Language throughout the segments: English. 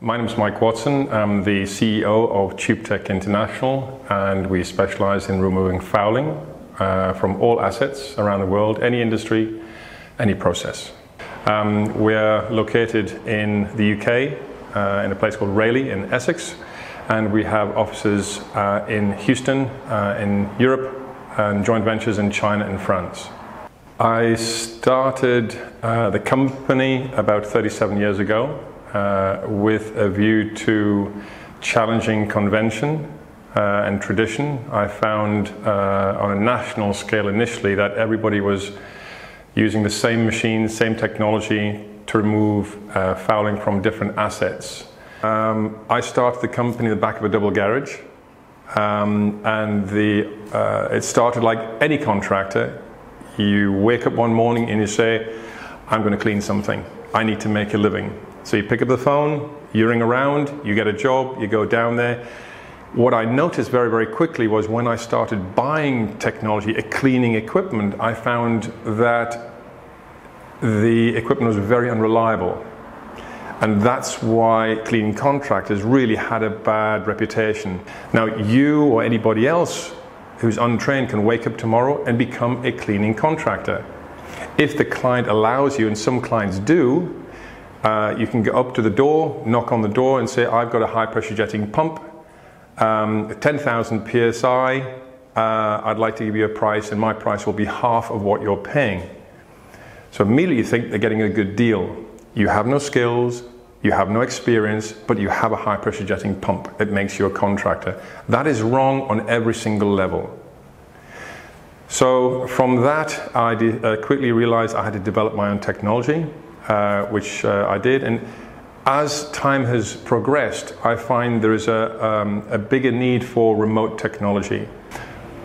My name is Mike Watson. I'm the CEO of TubeTech International, and we specialize in removing fouling uh, from all assets around the world, any industry, any process. Um, we're located in the UK, uh, in a place called Rayleigh in Essex, and we have offices uh, in Houston, uh, in Europe, and joint ventures in China and France. I started uh, the company about 37 years ago uh, with a view to challenging convention uh, and tradition. I found uh, on a national scale initially that everybody was using the same machines, same technology to remove uh, fouling from different assets. Um, I started the company in the back of a double garage. Um, and the, uh, it started like any contractor. You wake up one morning and you say, I'm going to clean something. I need to make a living. So you pick up the phone, you ring around, you get a job, you go down there what I noticed very, very quickly was when I started buying technology, a cleaning equipment, I found that the equipment was very unreliable. And that's why cleaning contractors really had a bad reputation. Now, you or anybody else who's untrained can wake up tomorrow and become a cleaning contractor. If the client allows you, and some clients do, uh, you can go up to the door, knock on the door, and say, I've got a high pressure jetting pump um, 10,000 psi, uh, I'd like to give you a price, and my price will be half of what you're paying. So immediately you think they're getting a good deal. You have no skills, you have no experience, but you have a high pressure jetting pump. It makes you a contractor. That is wrong on every single level. So from that, I uh, quickly realized I had to develop my own technology, uh, which uh, I did. And as time has progressed, I find there is a, um, a bigger need for remote technology.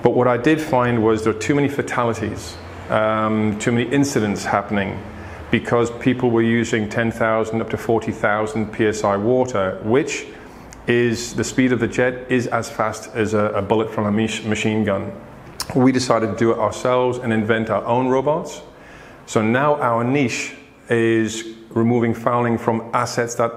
But what I did find was there are too many fatalities, um, too many incidents happening because people were using 10,000 up to 40,000 psi water, which is the speed of the jet is as fast as a, a bullet from a machine gun. We decided to do it ourselves and invent our own robots. So now our niche is removing fouling from assets that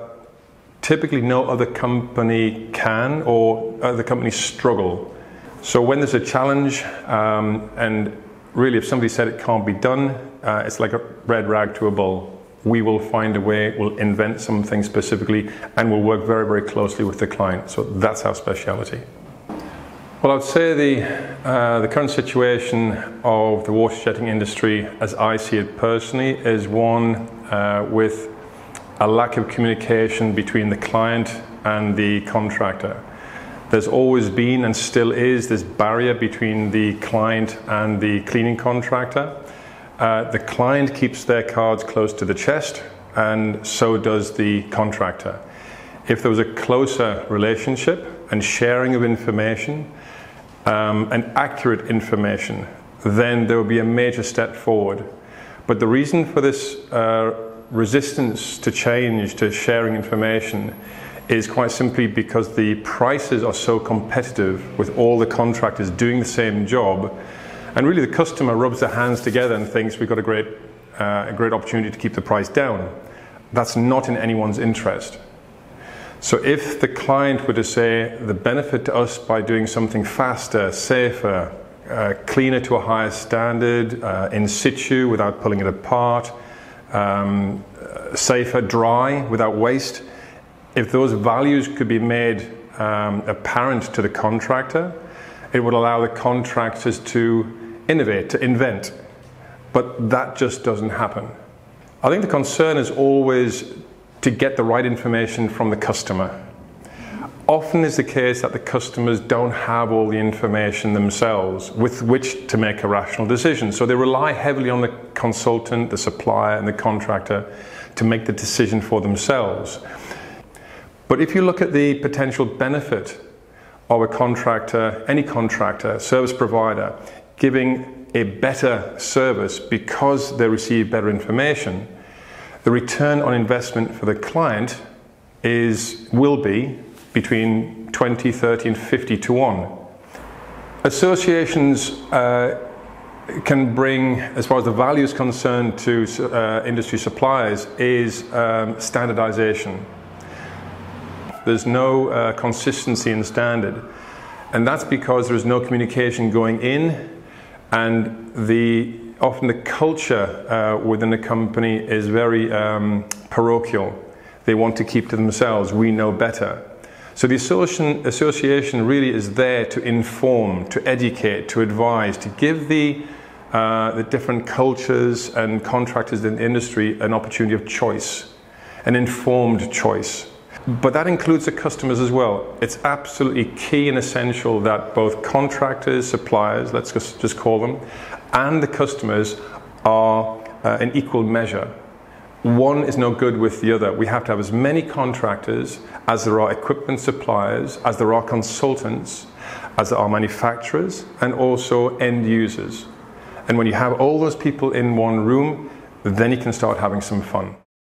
typically no other company can or other companies struggle. So when there's a challenge, um, and really if somebody said it can't be done, uh, it's like a red rag to a bull. We will find a way, we'll invent something specifically, and we'll work very, very closely with the client. So that's our speciality. Well, I'd say the, uh, the current situation of the water jetting industry, as I see it personally, is one uh, with a lack of communication between the client and the contractor. There's always been and still is this barrier between the client and the cleaning contractor. Uh, the client keeps their cards close to the chest, and so does the contractor. If there was a closer relationship and sharing of information um, and accurate information, then there will be a major step forward. But the reason for this uh, resistance to change, to sharing information, is quite simply because the prices are so competitive with all the contractors doing the same job. And really, the customer rubs their hands together and thinks we've got a great, uh, a great opportunity to keep the price down. That's not in anyone's interest. So, if the client were to say the benefit to us by doing something faster, safer, uh, cleaner to a higher standard, uh, in situ without pulling it apart, um, safer, dry without waste. If those values could be made um, apparent to the contractor, it would allow the contractors to innovate, to invent. But that just doesn't happen. I think the concern is always to get the right information from the customer often is the case that the customers don't have all the information themselves with which to make a rational decision. So they rely heavily on the consultant, the supplier, and the contractor to make the decision for themselves. But if you look at the potential benefit of a contractor, any contractor, service provider, giving a better service because they receive better information, the return on investment for the client is will be between 20, 30, and 50 to 1. Associations uh, can bring, as far as the value is concerned, to uh, industry suppliers is um, standardization. There's no uh, consistency in standard. And that's because there's no communication going in, and the often the culture uh, within the company is very um, parochial. They want to keep to themselves. We know better. So the association, association really is there to inform, to educate, to advise, to give the uh, the different cultures and contractors in the industry an opportunity of choice, an informed choice. But that includes the customers as well. It's absolutely key and essential that both contractors, suppliers, let's just, call them, and the customers are uh, in equal measure. One is no good with the other. We have to have as many contractors as there are equipment suppliers, as there are consultants, as there are manufacturers, and also end users. And when you have all those people in one room, then you can start having some fun.